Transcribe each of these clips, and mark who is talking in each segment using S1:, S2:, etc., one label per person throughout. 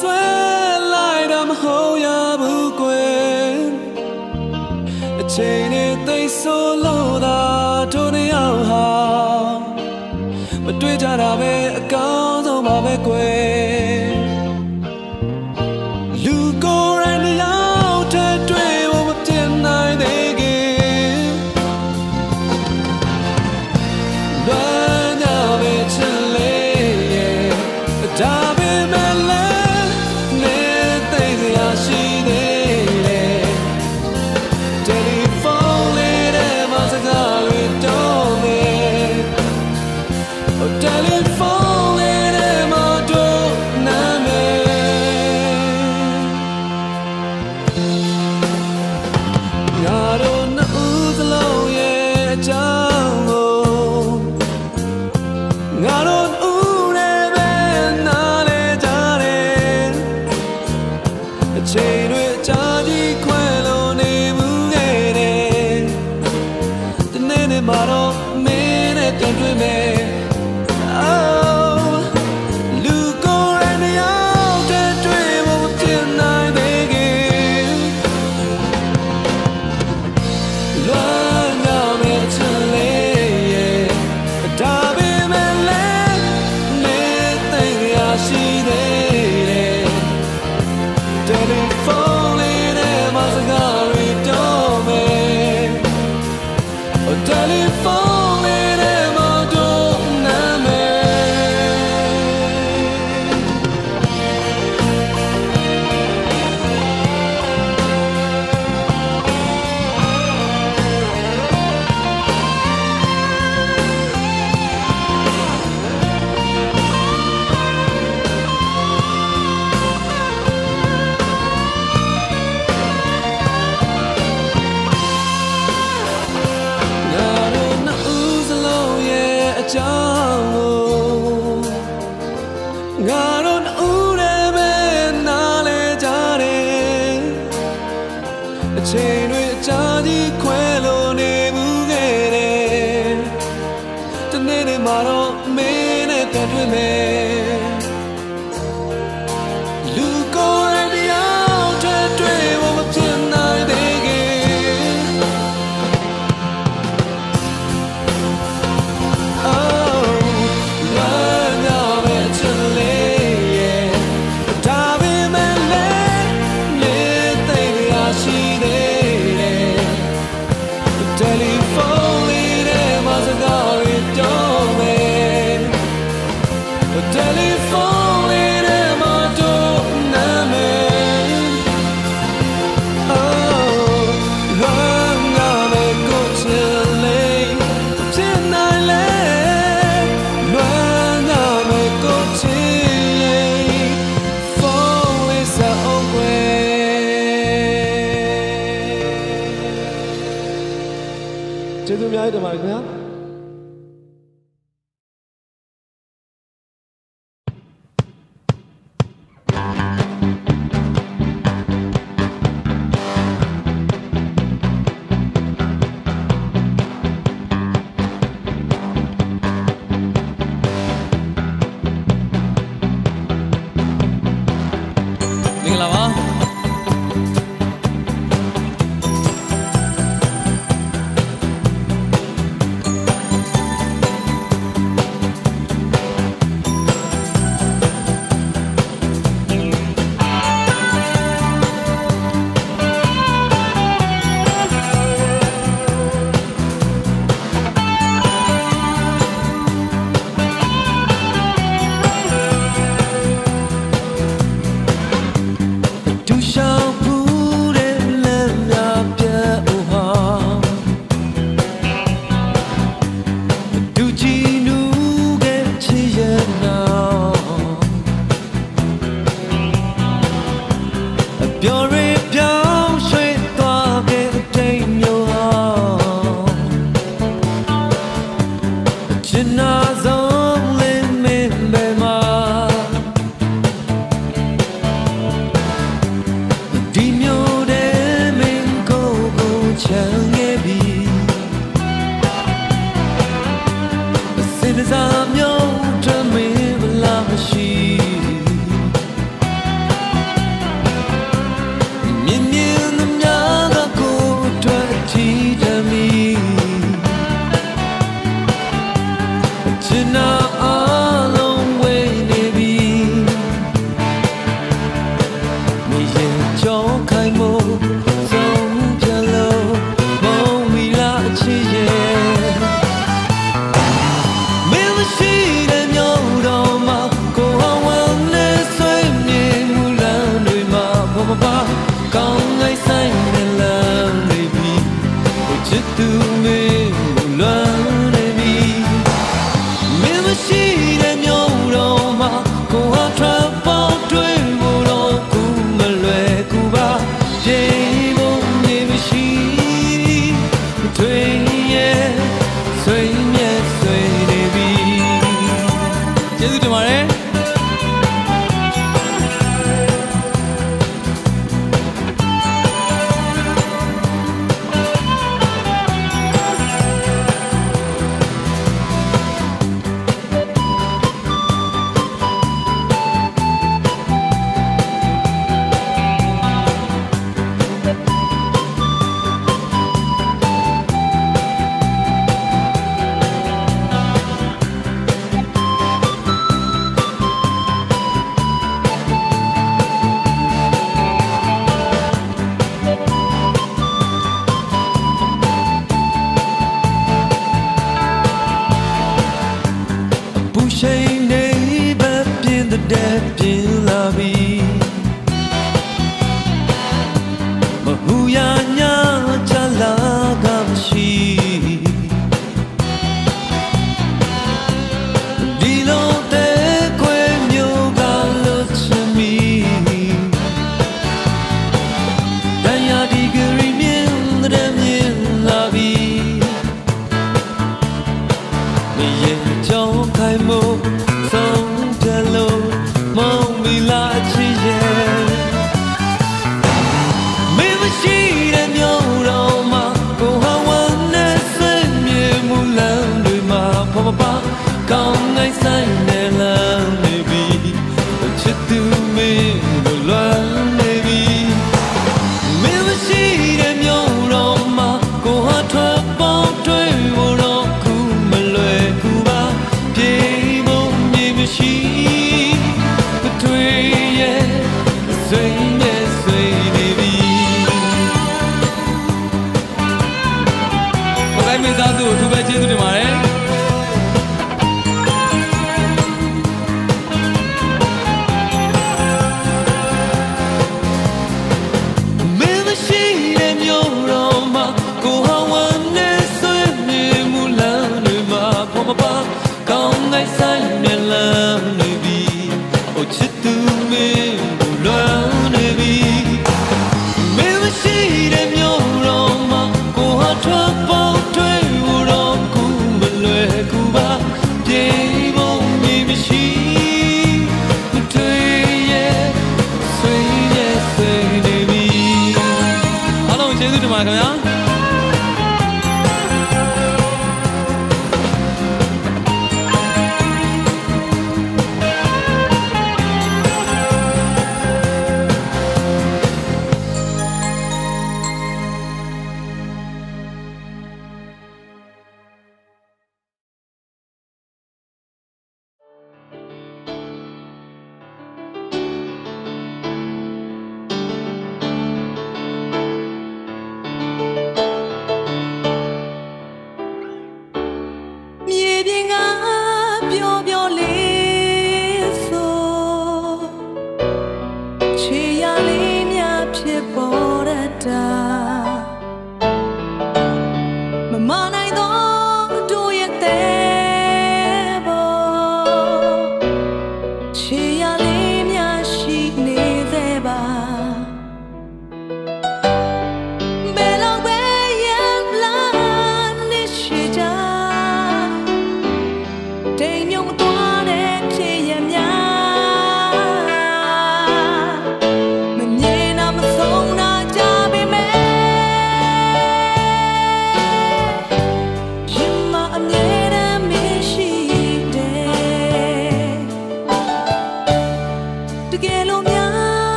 S1: ဆွဲလိုက်တာမဟုတ်ရဘူးကွယ်အချိန်နဲ့သိဆိုလို့သာထိုးနေအောင်ဟာမတွေ့ကြတာပဲအကောင်းဆုံးပါပဲကွယ်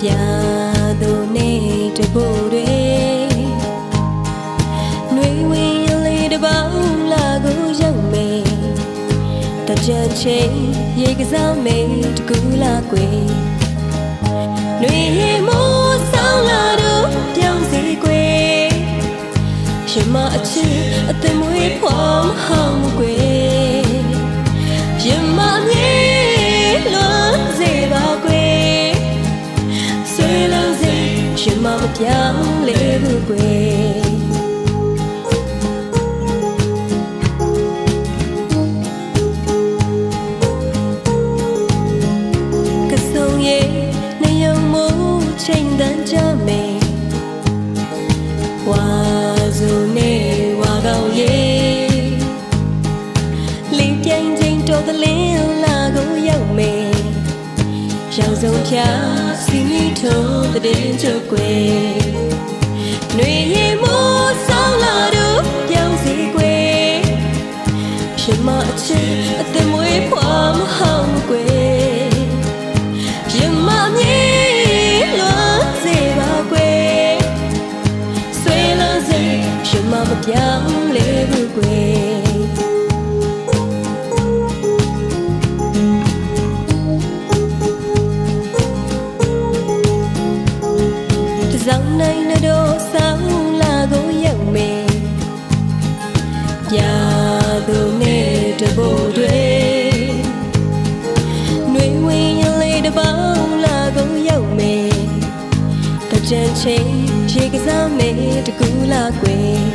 S1: ပြသူနေတဘူတွေຫນွေဝင်းလေးတပေါင်း
S2: လာကိုရောက်မေတကြံချင်းရေကစားမေတကူလာကွယ်ຫນွေမိုးဆောင်လာတော့ပြောင်းစီကွယ်ရှင်မအချစ်အသမွေးဖောင်းဟောင်းကွယ် ပြောင်းလဲဘူးကွယ် တင်းချုပ်ွယ်ຫນွေရည်မိုးဆောင်လာတို့ပြောင်းစီွယ်ပြမအချစ်အသက်မွေးဖွာမဟောင်းွယ်ပြမမြေလွန်စေပါွယ်ဆွေးလန်းစေပြ
S1: မမပြောင်း ချိန်ရေကစားမေးတကူလာကွယ်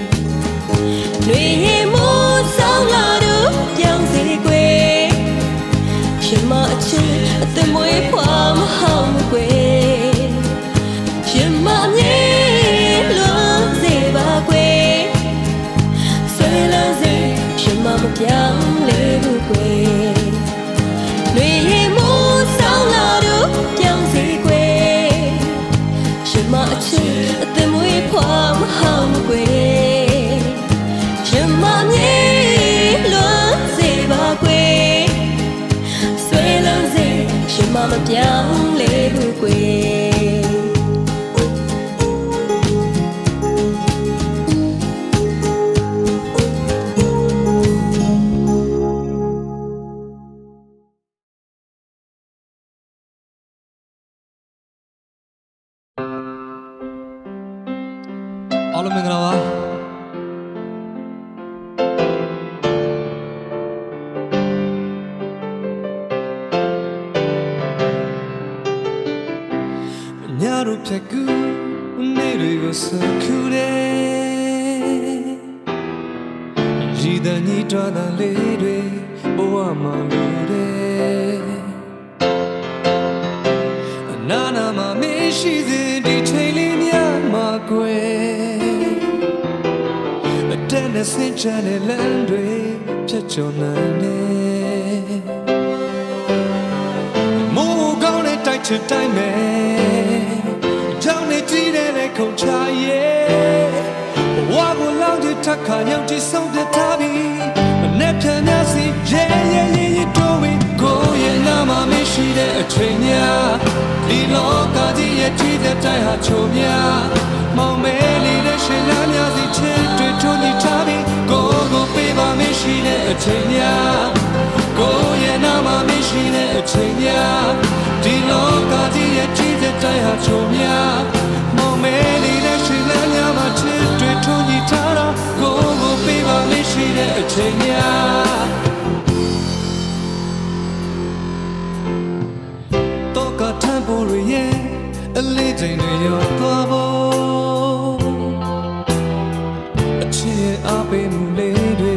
S1: အားပေးမှုလေးတွေ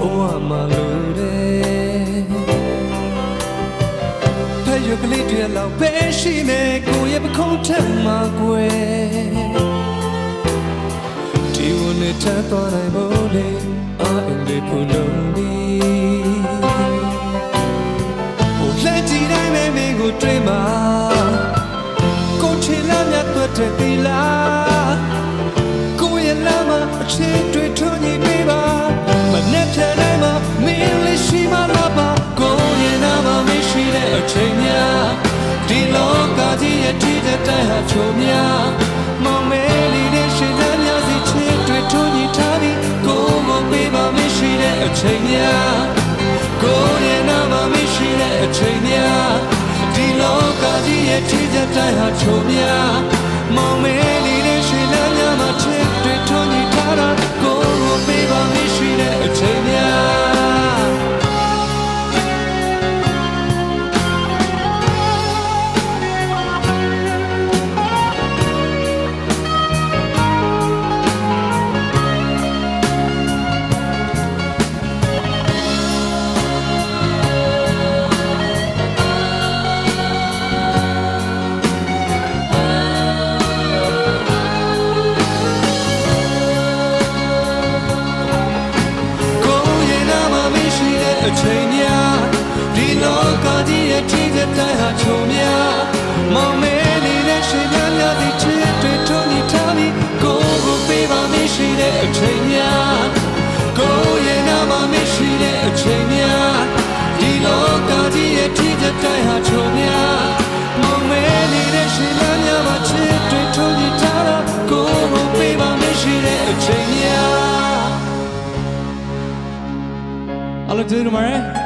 S1: ဘဝမှာလိုတယ်ဖဲ့ရကလေးတွေလောက်ပဲရှိမယ်ကိုယ့်ရဲ့ပခုံးထက်မှာကွယ်ဒီဝန်နဲ့ထပ်သွားနိုင်ဖို့လေအာအင်တွေဖူလုံး
S3: ပြီဟိုလက်ကြည့်တိုင်းပဲမင်းကိုတွေးမှာကိုချေလာမြတ်သွက်တဲ့သီလား ချင်းတွေ့ထွန်းညီပေးပါမနဲ့ပြန်နိုင်မှာမင်းလေးရှိမှလာပါကိုယ်ရင်နာမှာမရှိတဲ့အချိန်များဒီလောကကြီးရဲ့ထိတဲ့တိုင်ဟာချိုများမောင်မဲလေးနဲ့ရှ
S1: င်တဲ့
S3: များစီချင်းတွေ့ထွန်းညီထားပြီးကိုယ်မပေးပါမရှိတဲ့အချိန်များကိုယ်ရင်နာမှာမ
S4: ရှိတဲ့အချိန်များဒီလောကကြီးရဲ့ထိတဲ့တိုင်ဟာချိုများမောင်မဲလေး para မှာချ
S1: စ်တွေထိုးကြည့်ထားတာကိုယ်ကိုပေးပါမရှိတဲ့အချိန်များအလုပ်ကြည့်ရမှာ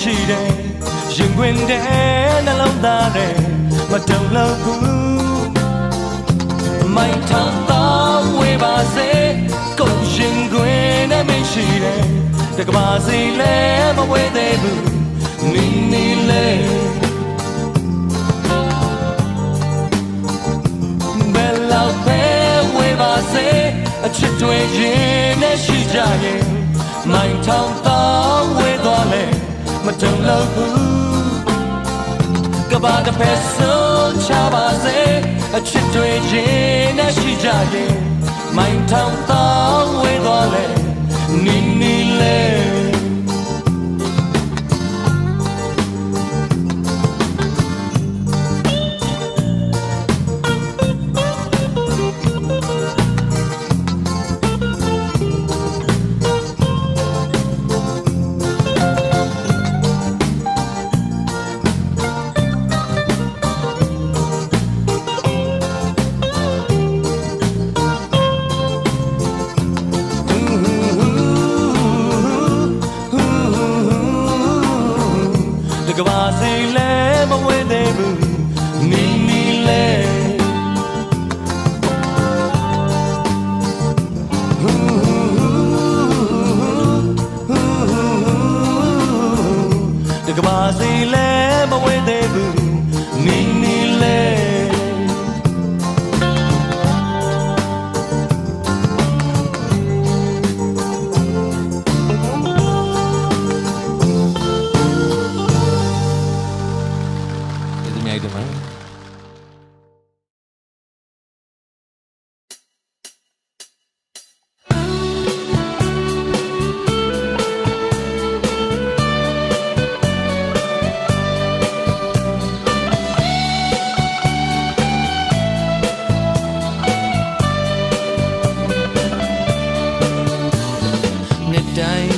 S1: ရှိတယ်ရင်ခွင်တဲ့နှလုံးသားတဲ့မတုံ့လောက်ဘူးမိုင်ထောင်တော့ဝေပါစေကုန်ရင်ခွင်နဲ့မရှိတယ်တကဘာစီလဲမဝေသေးဘူးနီနီလဲဘယ်လောက်ပဲဝေပါစေအချစ်တွေရင်နဲ့ရှိကြရင်မိုင်ထောင်တော့ဝေသွားလဲ မတုံလို့ဘူးကဘာတဖက်ဆုံးချ
S5: ပါ
S3: စေအချစ်တွေချင်းနဲ့ရှိကြတယ်မိုင်းထောင်တောင်းဝေးတော်လဲနီနီလဲ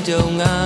S6: đầu ngã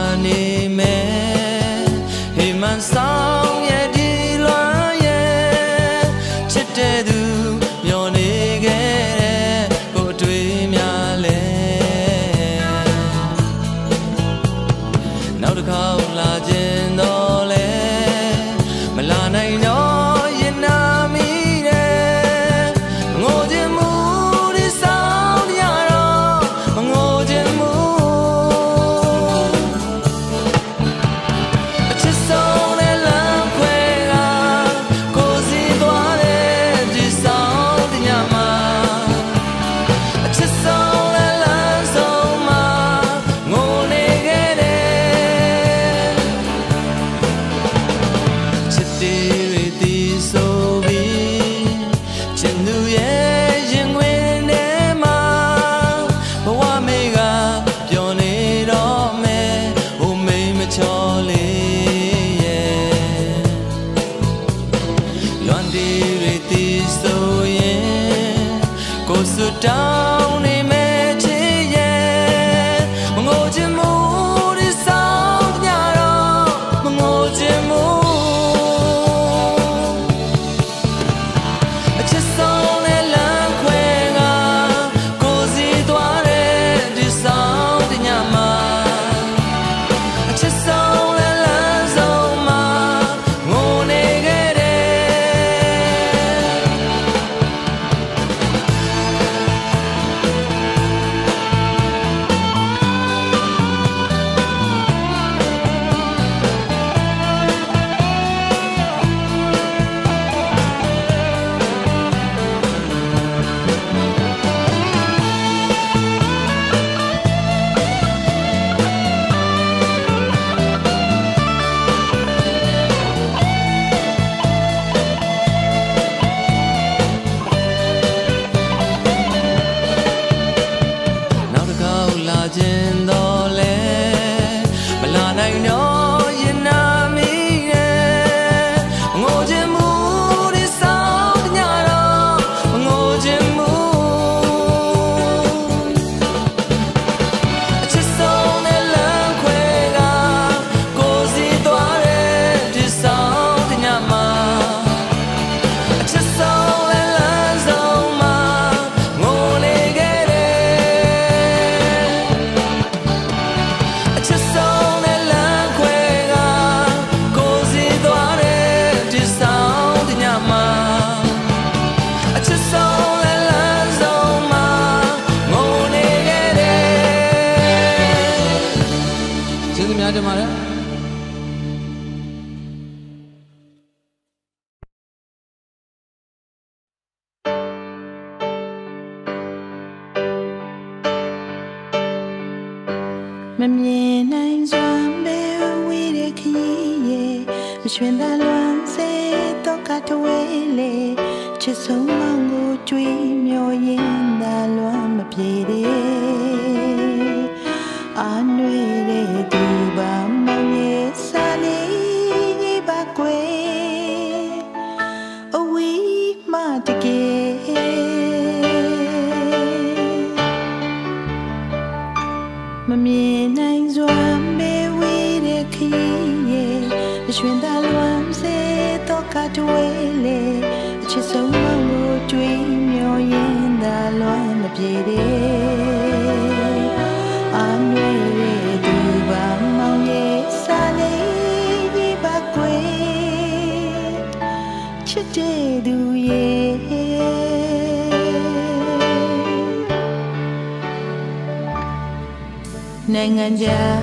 S6: နိုင်ငံခြား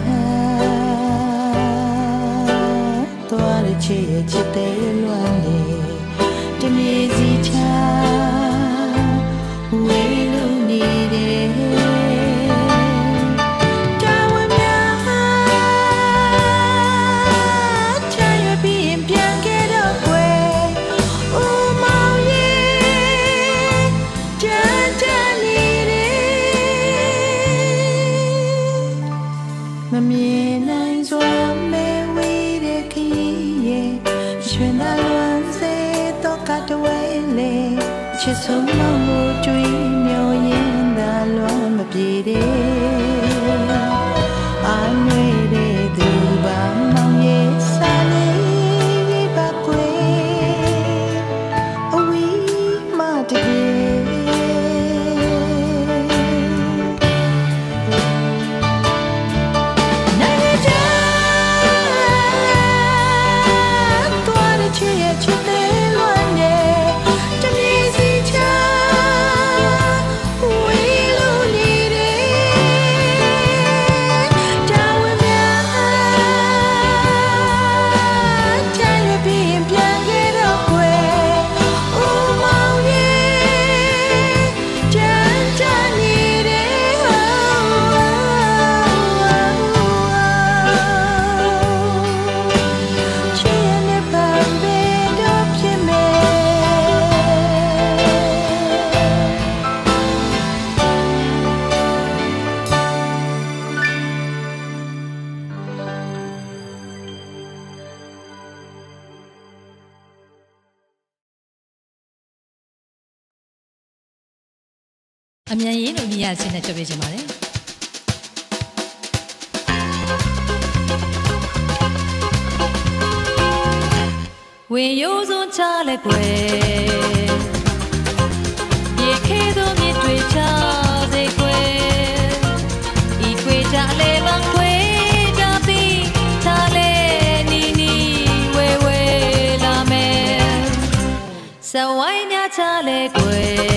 S6: သွားတဲ့ချစ်ရဲ့ချစ်တဲ့လွမ်းလေတမြေစီချ
S2: ဝေ 什么 များ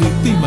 S2: ရိုစီ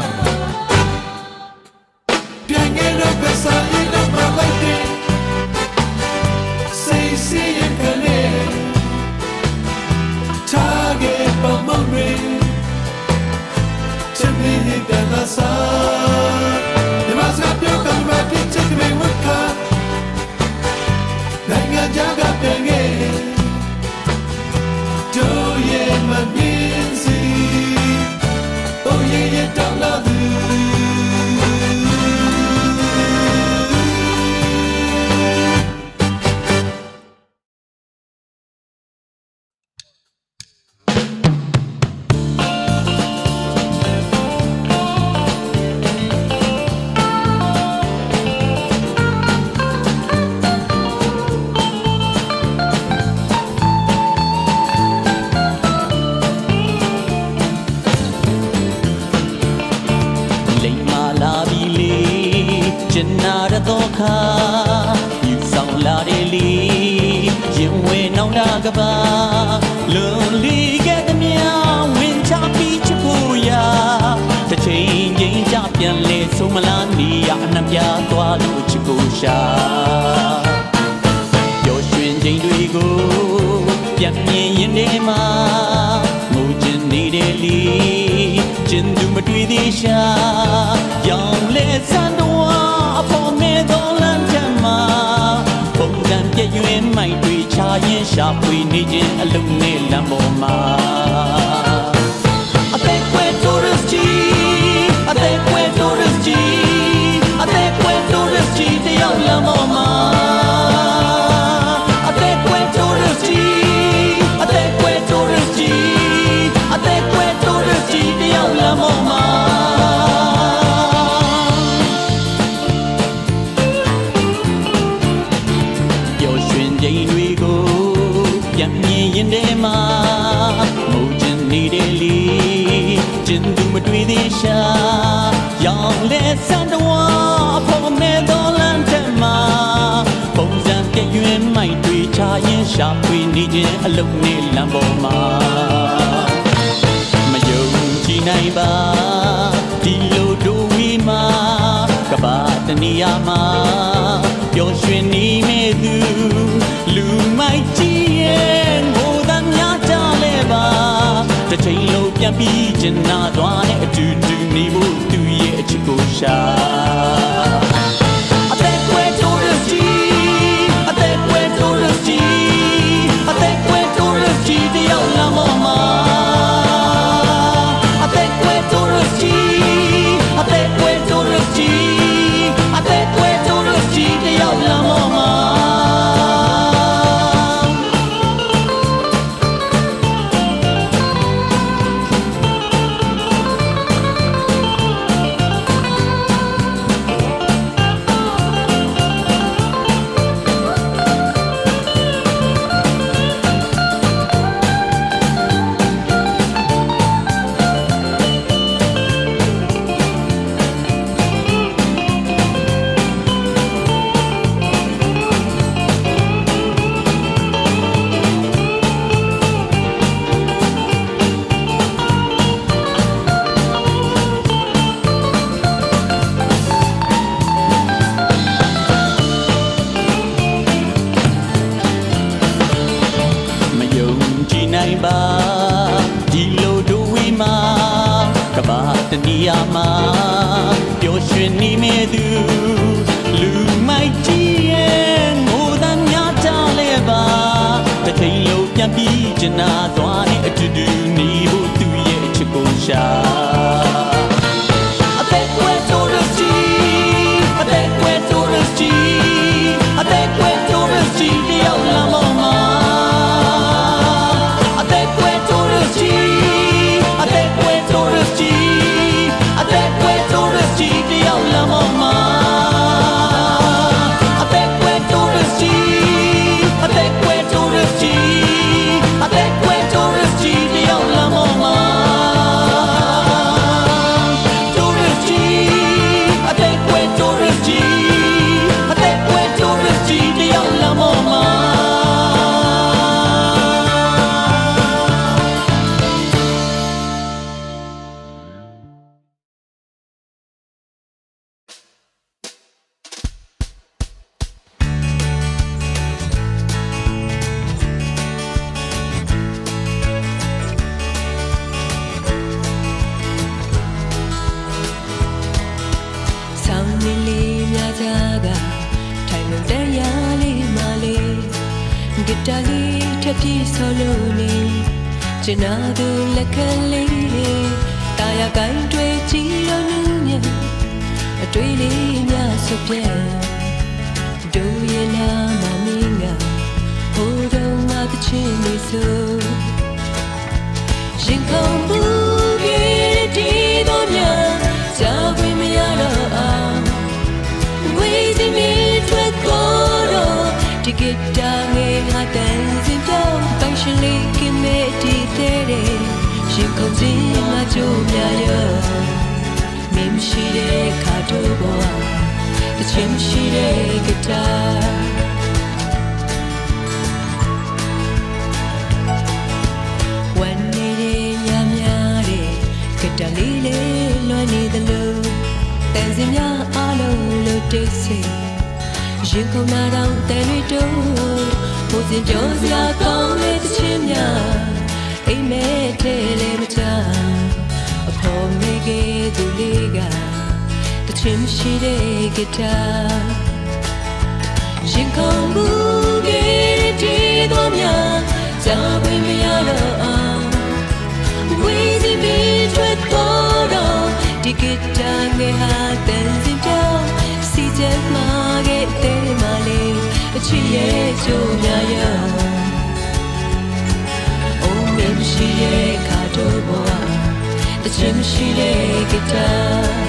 S2: ရင်
S7: ထဲမှာမုန်ချင်နေတယ်လီကျင်သူမတွေ့သေးရှာရောင်လဲစံတော်အဖို့မဲ့တော်လမ်းထဲမှာပုံစံပြည့်ရွင်မိုက်တွေ့ချရင်ရှာဖွေနေခြင်းအလုံးနဲ့လမ်းပေါ်မှာမယုံကြည်နိုင်ပါဒီလိုတို့ဝီမှာကဘာတနီယာမှာပျော်ရွှင်နေမဲ့သူလူမိုက်ကြည် ပြန်ပြီးကျင်နာသွားတဲ့အတူတူနေဖို့သူ့ရဲ့အချစ်ကိုရှာ
S2: ချင်းရှိတဲ့
S4: ဂီတာရင်ခုန်မှုခဲ့တဲ့တော်များကြားဝင်မရတော့အောင်ဝေးစီမီထွက်တော့တော့ဒီဂီတာငယ်ဟာတန်စင်ပြောင်းစီချက်မှာခဲ့တဲ့မလေးအချစ်ရဲ့ချိုးများရောအိုးမင်းရှိရဲ့ခါတော့ဘောတချင်ရှိတဲ့ဂီတာ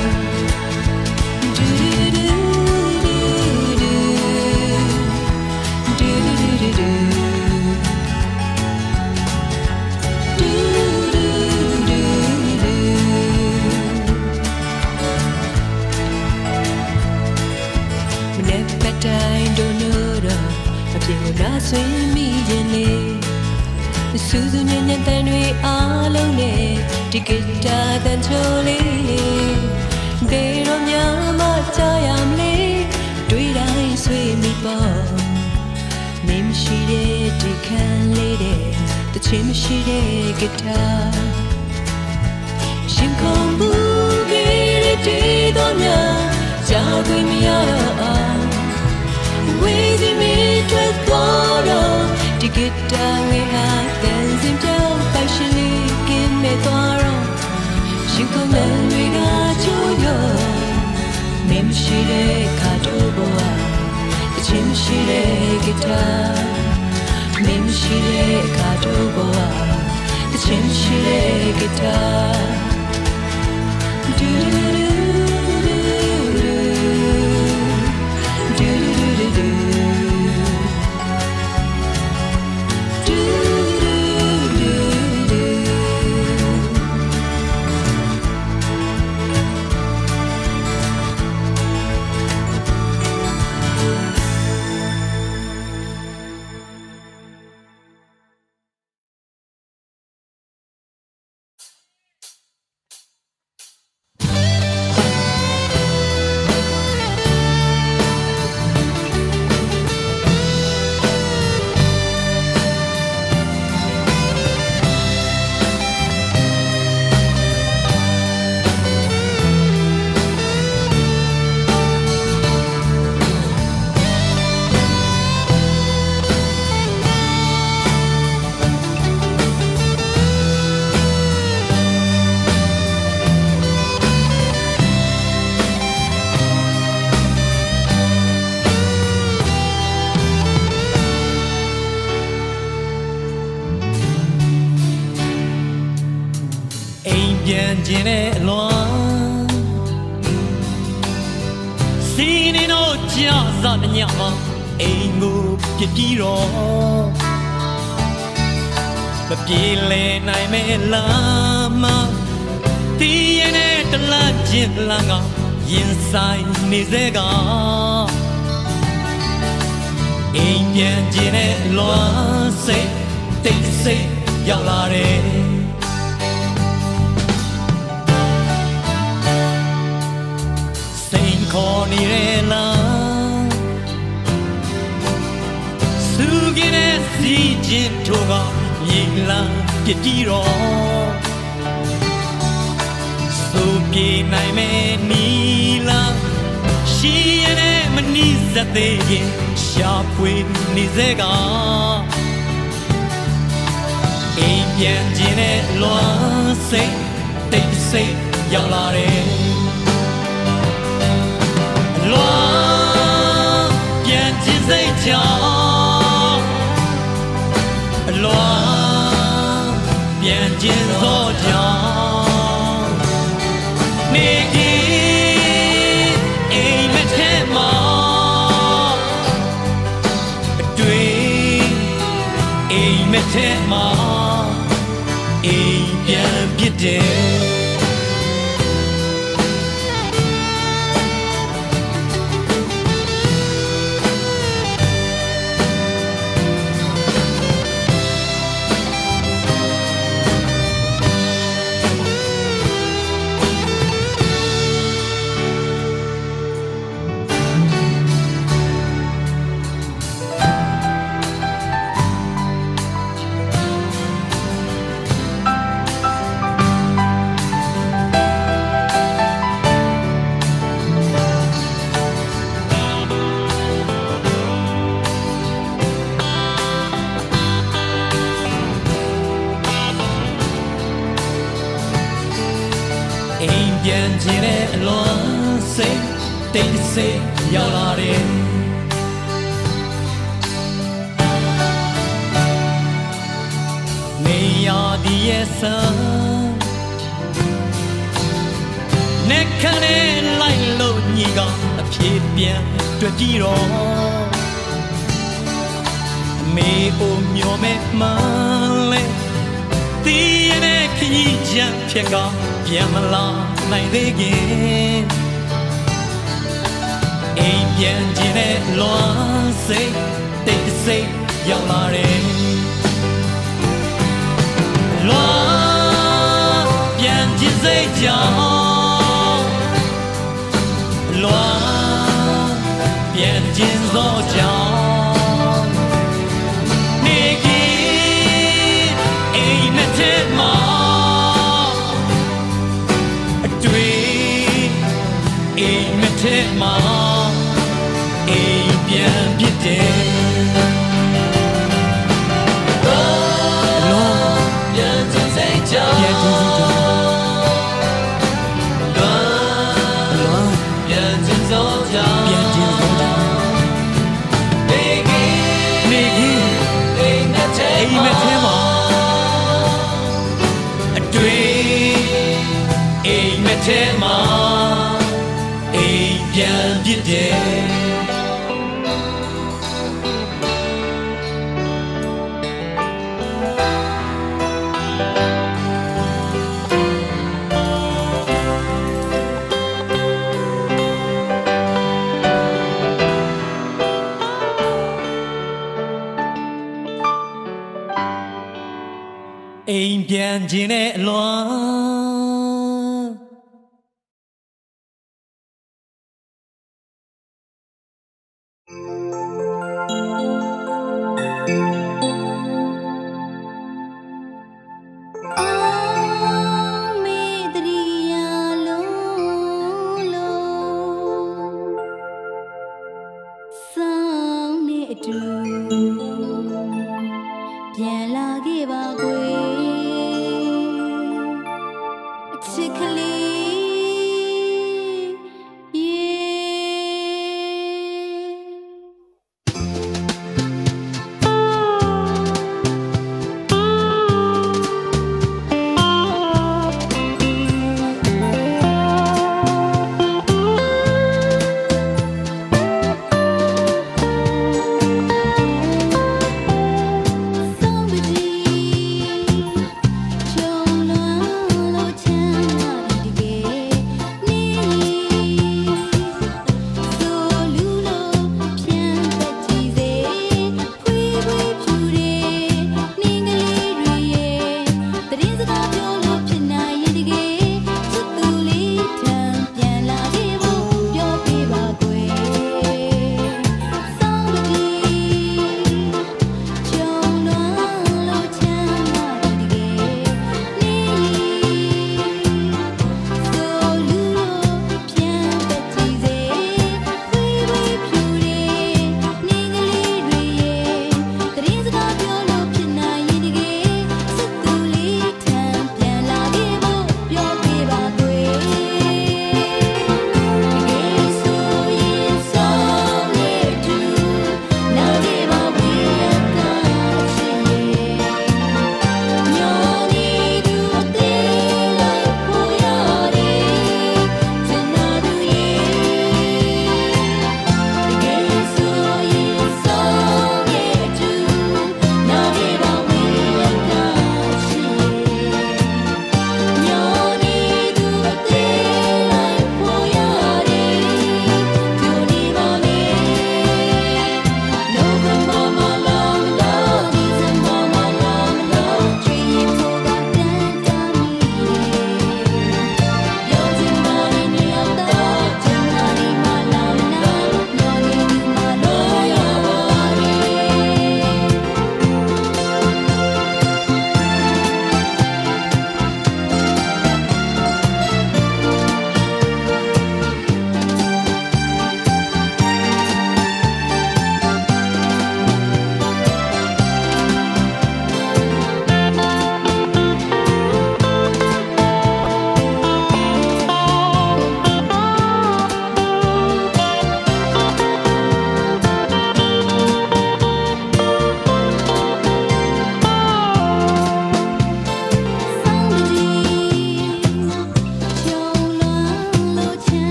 S4: မိရင်လေစူးစူးညံ့ညံ့တန်တွေအားလုံးနဲ့ဒီဂီတာတန်ချိုလေးဒေရောများမကြားရမလဲတွေ့တိုင်းဆွေးမိပေါ့မင်းမရှိတဲ့ဒီခံလေးတဲ့တချင်းမရှိတဲ့ဂီတာရှင်ခုန်ဘူးခဲ့တဲ့တော်များကြားခွင့်မရတော့အောင်ဝေးစီမီထွက်သွားတော့ ဒီဂီတာငယ်ဟာတန်စင်ပြောင်းပိုင်ရှင်လေးကင်းမဲ့သွားတော့ရှင်ခုန်တဲ့တွေကချိုးရောမင်းမရှိတဲ့ခါတော့ဘဝတချင်းမရှိတဲ့ဂီတာမင်းမရှိတဲ့ခါတော့ဘဝတချင်းမရှိတဲ့ဂီတာ Do do do do
S3: ပြစ်ပြီးတော့မပြေလဲနိုင်မဲ့လာမတီးရတဲ့တလန့်ချင်းလမ်းကရင်ဆိုင်နေစေကအိမ်ပြန်ခြင်းနဲ့လွန်စိတ်တိတ်ဆိတ်ရောက်လာတယ်စိန်ခေါ်နေရလား စုကင်းတဲ့စီချင်းတို့ကမြေလာပြစ်တီတော့စိုးပြေနိုင်မဲ့နီလာရှိရတဲ့မနီးစက်သေးရင်ရှာဖွေနေစေကအိမ်ပြန်ခြင်းနဲ့လွန်စိတ်တိတ်ဆိတ်ရောက်လာတယ်လွန်ပြန်ချင်စိတ်ကြောင့် ပြန်ချင်သောကြောင့်နေကြီးအိမ်မထဲမှာအတွေ့အိမ်မထဲမှာအိမ်ပြန်ပြစ်တယ်
S2: ထဲမှာအိမ်ပြန်ပြစ်တယ်အိမ်ပြန်ခြင်းနဲ့အလွန်